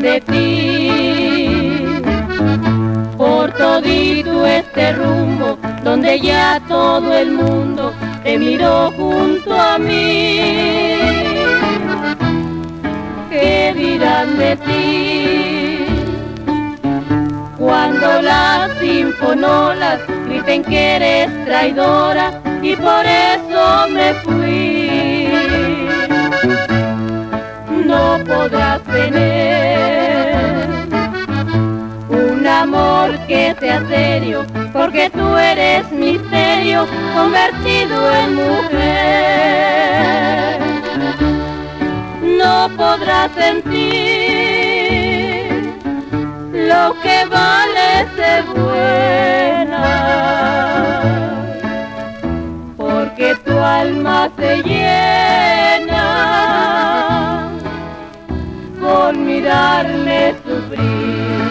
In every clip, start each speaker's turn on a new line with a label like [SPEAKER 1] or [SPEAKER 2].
[SPEAKER 1] de ti? Por todito este rumbo, donde ya todo el mundo te miró junto a mí. ¿Qué dirán de ti? Cuando las sinfonolas griten que eres traidora y por eso me fui. Amor que sea serio, porque tú eres misterio convertido en mujer. No podrás sentir lo que vale ser buena porque tu alma se llena con mirarme sufrir.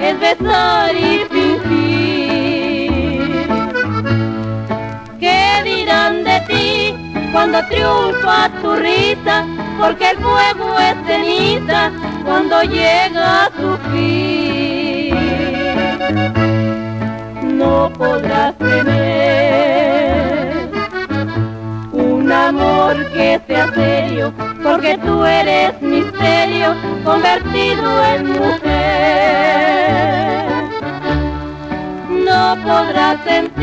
[SPEAKER 1] Es besar y fingir. ¿Qué dirán de ti cuando triunfa tu risa? Porque el fuego es ceniza cuando llega a su fin. No podrás tener un amor que sea serio, porque tú eres misterio convertido en mujer. Podrás sentir